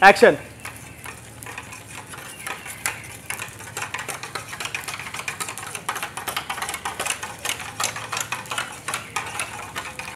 action.